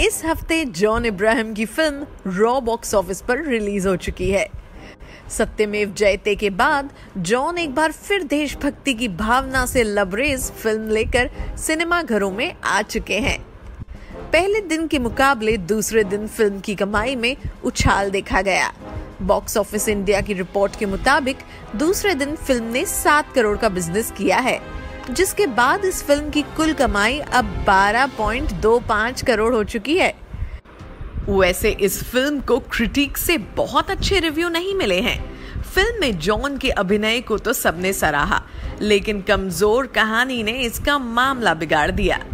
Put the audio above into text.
इस हफ़्ते जॉन इब्राहिम की फ़िल्म रॉ बॉक्स ऑफ़िस पर रिलीज़ हो चुकी है। सत्यमेव जयते के बाद जॉन एक बार फिर देशभक्ति की भावना से लबरेज फ़िल्म लेकर सिनेमा घरों में आ चुके हैं। पहले दिन के मुकाबले दूसरे दिन फ़िल्म की कमाई में उछाल देखा गया। बॉक्स ऑफ़िस इंडिया की रिपोर्ट के मुताबिक दूसरे दिन फ़िल्म ने सात करोड़ का बिज़नेस किया है। जिसके बाद इस फ़िल्म की कुल कमाई अब 12.25 करोड़ हो चुकी है। वैसे इस फ़िल्म को क्रिटिक से बहुत अच्छे रिव्यू नहीं मिले हैं। फ़िल्म में जॉन के अभिनय को तो सबने सराहा, लेकिन कमज़ोर कहानी ने इसका मामला बिगाड़ दिया।